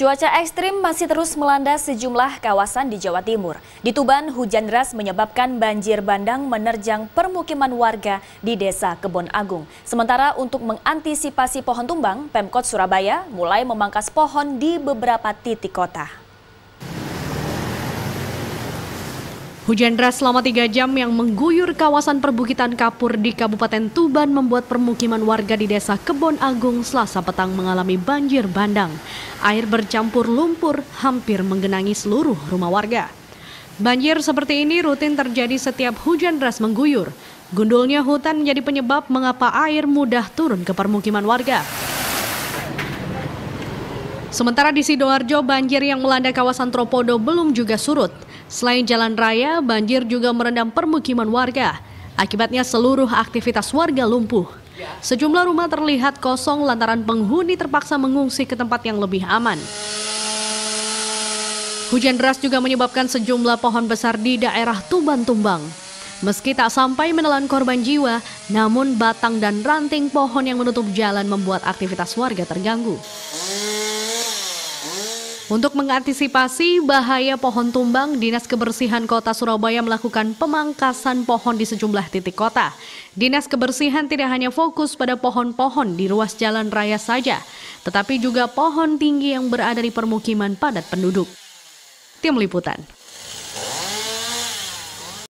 Cuaca ekstrim masih terus melanda sejumlah kawasan di Jawa Timur. Di Tuban, hujan deras menyebabkan banjir bandang menerjang permukiman warga di Desa Kebon Agung. Sementara untuk mengantisipasi pohon tumbang, Pemkot Surabaya mulai memangkas pohon di beberapa titik kota. Hujan deras selama tiga jam yang mengguyur kawasan perbukitan kapur di Kabupaten Tuban membuat permukiman warga di desa Kebon Agung selasa petang mengalami banjir bandang. Air bercampur lumpur hampir menggenangi seluruh rumah warga. Banjir seperti ini rutin terjadi setiap hujan deras mengguyur. Gundulnya hutan menjadi penyebab mengapa air mudah turun ke permukiman warga. Sementara di Sidoarjo, banjir yang melanda kawasan Tropodo belum juga surut. Selain jalan raya, banjir juga merendam permukiman warga. Akibatnya seluruh aktivitas warga lumpuh. Sejumlah rumah terlihat kosong lantaran penghuni terpaksa mengungsi ke tempat yang lebih aman. Hujan deras juga menyebabkan sejumlah pohon besar di daerah Tuban tumbang. Meski tak sampai menelan korban jiwa, namun batang dan ranting pohon yang menutup jalan membuat aktivitas warga terganggu. Untuk mengantisipasi bahaya pohon tumbang, Dinas Kebersihan Kota Surabaya melakukan pemangkasan pohon di sejumlah titik kota. Dinas Kebersihan tidak hanya fokus pada pohon-pohon di ruas jalan raya saja, tetapi juga pohon tinggi yang berada di permukiman padat penduduk. Tim Liputan